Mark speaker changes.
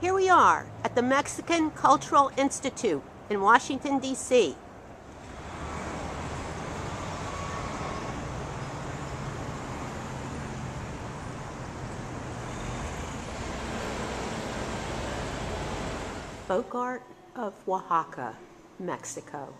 Speaker 1: Here we are at the Mexican Cultural Institute in Washington, D.C. Folk art of Oaxaca, Mexico.